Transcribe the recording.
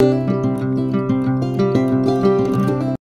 you.